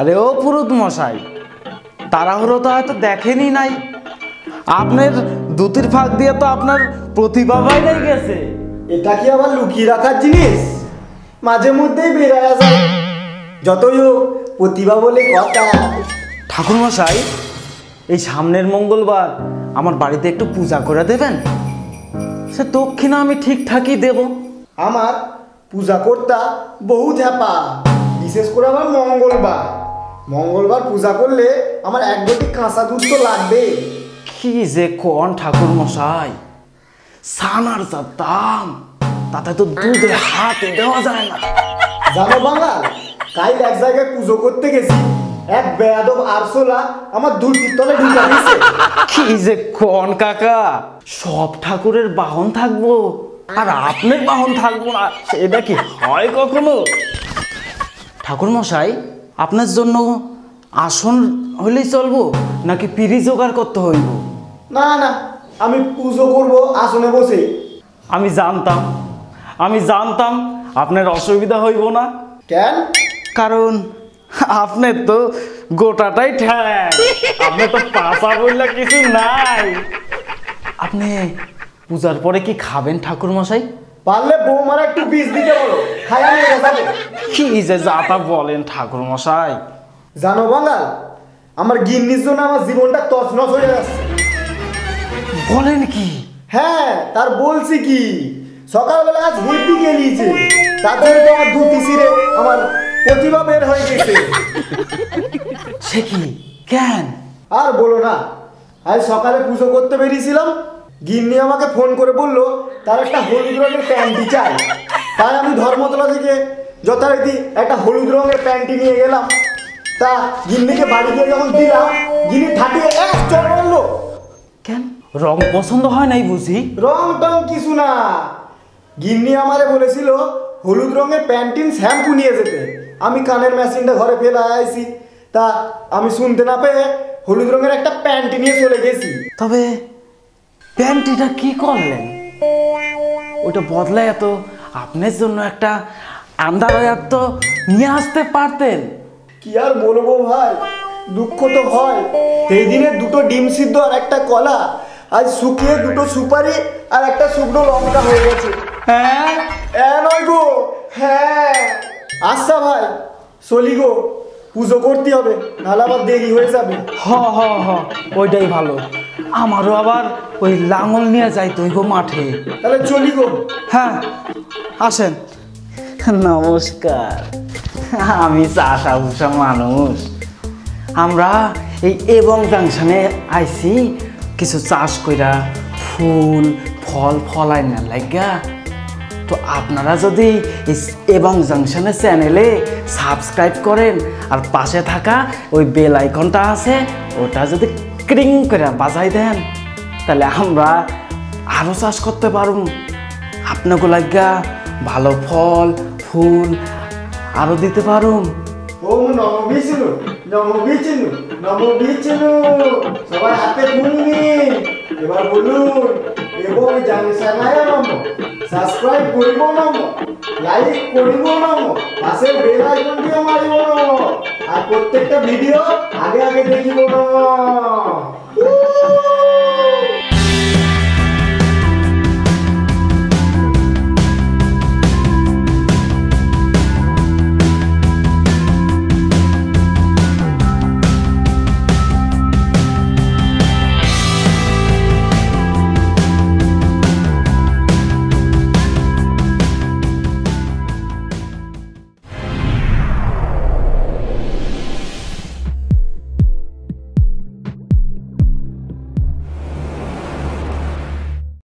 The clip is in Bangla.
আরে ও পুরুত মশাই তাড়াহুড়ো তো হয়তো দেখেনি নাই। আপনার দুতির ফাঁক দিয়ে তো আপনার প্রতিভা বাইরে গেছে। এটা কি আবার লুকিয়ে রাখার জিনিস? মাঝে মধ্যেই বেড়ায় যায়। যতই হোক প্রতিভা বলে কথা। ঠাকুরমশাই এই সামনের মঙ্গলবার আমার বাড়িতে একটু পূজা করে দেবেন? সে দক্ষিণা আমি ঠিকঠাকই দেব। আমার পূজা কর্তা বহুত হ্যাপা। বিশেষ করে আমার মঙ্গলবার। মঙ্গলবার পূজা করলে আমার এক কাঁচা দুধ তো লাগবে কি যে কোন ঠাকুর মশাই? সানার যা দাম তাতে তো দুধে হাতে দেওয়া যায় না। জানো বাঙাল কাল এক জায়গায় পুজো করতে গেছি এক বেয়াদব আরশোলা আমার ধুতির তলে ঢুকে দিছে কি যে কোন কাকা? সব ঠাকুরের বাহন থাকব আর আপনার বাহন থাকব না এটা কি হয় কখনো? ঠাকুর মশাই আপনার জন্য আসন হলেই চলবো? নাকি পিড়ি জোগাড় করতে হইব? না না আমি পুজো করব আসনে বসে। আমি জানতাম আমি জানতাম আপনার অসুবিধা হইব না। কেন? কারণ আপনার তো গোটাটাই ঠ্যাং আপনার তো পাশা বললে কিছু নাই। আপনি পূজার পরে কি খাবেন ঠাকুর মশাই পারলে বৌমারা একটু বীজ দিতে বলো নিয়ে যাবে। কি যে যাতা বলেন ঠাকুর মশাই জানো বাঙাল আমার গিন্নির জন্য আমার জীবনটা তছনছ হয়ে যাচ্ছে। বলেন কি? হ্যাঁ তার বলছি কি সকালবেলা আজ হেব্বি গেলিয়েছে তারপরে তো আমার ধুতি ছিঁড়ে আমার প্রতিভা বের হয়ে গেছে। সে কি? কেন? আর বলো না আজ সকালে পুজো করতে বেরিয়েছিলাম গিন্নি আমাকে ফোন করে বলল তার একটা হলুদ রঙের প্যান্টি চাই। তাই আমি ধর্মতলা থেকে যথারীতি একটা হলুদ রঙের প্যান্টি নিয়ে গেলাম। তা গিন্নিকে বাড়ি গিয়ে যখন দিলাম গিন্নি থাকিয়ে এক চড় মারলো কেন? রং পছন্দ হয় নাই বুঝি? রং টং কিছু না। গিন্নি আমারে বলেছিল হলুদ রঙের প্যান্টিন শ্যাম্পু নিয়ে যেতে। আমি কানের মেশিনটা ঘরে ফেলে আইছি। তা আমি শুনতে না পেয়ে হলুদ রঙের একটা প্যান্টি নিয়ে চলে গেছি। তবে প্যান্টিটা কি করলেন? ওটা বদলায় এত আপনার জন্য একটা আন্দার তো নিয়ে আসতে পারতেন। কি আর বলব ভাই? দুঃখ তো হয়। সেই দিনে দুটো ডিম সিদ্ধ আর একটা কলা। আজ শুকিয়ে দুটো সুপারি আর একটা শুকনো লঙ্কা হয়ে গেছে। হ্যাঁ? হ্যাঁ নয় গো। হ্যাঁ। আচ্ছা ভাই চলি গো। পুজো করতে হবে নাহলে আবার দেরি হয়ে যাবে। হ হ হ ওইটাই ভালো। আমারও আবার ওই লাঙল নিয়ে যাই যাইতে গো মাঠে। তাহলে চলি গো। হ্যাঁ আসেন। নমস্কার। আমি চাষা ভুষা মানুষ। আমরা এই এবং জাংশনে আইছি, কিছু চাষ কইরা ফুল, ফল ফলাই না লাগা তো আপনারা যদি এবং জাংশনের চ্যানেলে সাবস্ক্রাইব করেন, আর পাশে থাকা ওই বেল আইকনটা আছে, ওটা যদি ক্রিং করে বাজাই দেন, তাহলে আমরা আরও চাষ করতে পারব আপনাকে লাগা ভালো ফল, ফুল আরও দিতে পারুম? ওম নম বিষ্ণু নম বিষ্ণু নম বিষ্ণু সবাই হাতে ফুল এবার বলুন, এবং জানসানায় নম সাবস্ক্রাইব করিব নম লাইক করিব নম পাশে বেল আইকনটিও মারিব আর প্রত্যেকটা ভিডিও আগে আগে দেখিব নম।